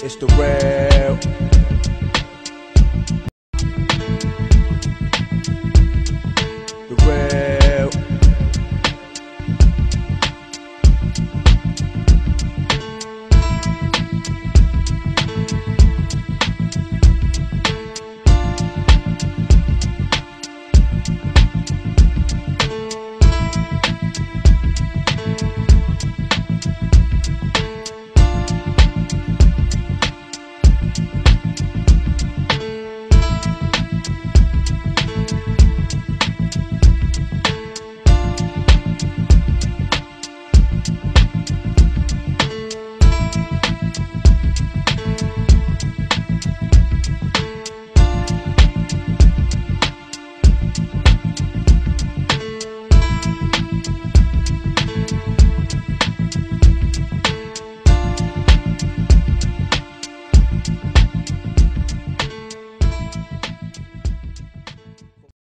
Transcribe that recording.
It's the real.